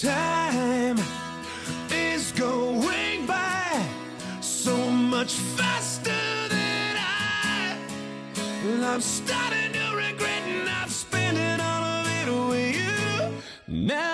Time is going by so much faster than I. Well, I'm starting to regret and I've spent it all of it with you. Now